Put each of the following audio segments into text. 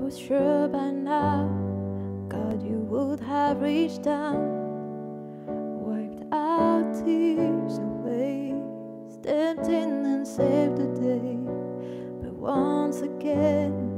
was sure by now, God, you would have reached down, wiped out tears away, stepped in and saved the day. But once again,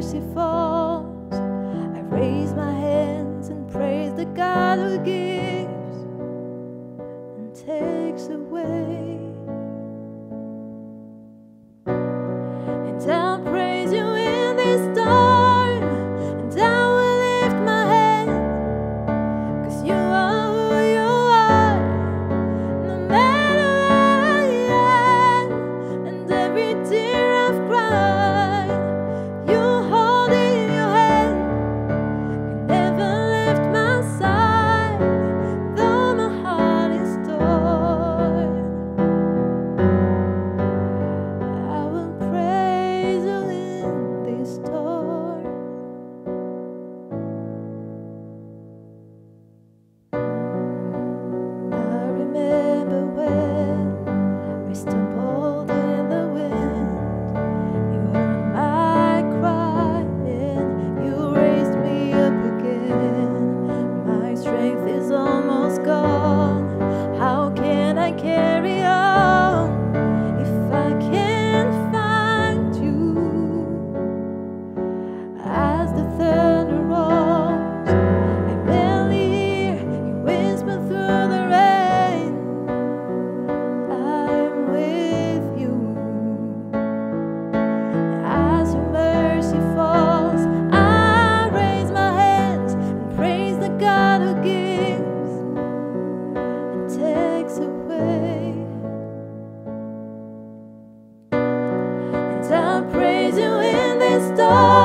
mercy falls. I raise my hands and praise the God who gives. takes away. And I'm praising in this dark.